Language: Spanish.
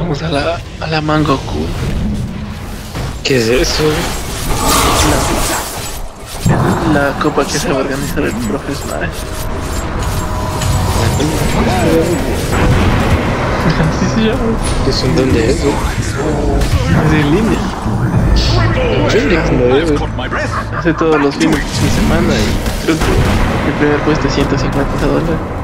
Vamos a la, a la Mangoku. ¿Qué es eso? La, la copa que se va a organizar el profe Así se llama. ¿Qué son dónde es? Es en línea. Hace todos los fines de semana y creo que el primer puesto 150 dólares.